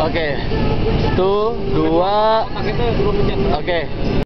Oke. Tuh, dua. Oke.